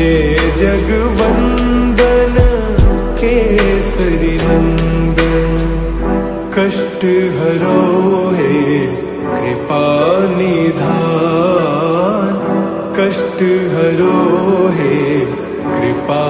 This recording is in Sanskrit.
हे जगवन्दन केसरि नन्दन कष्ट हरो हे कृपानिधान कष्ट हरो हे कृपा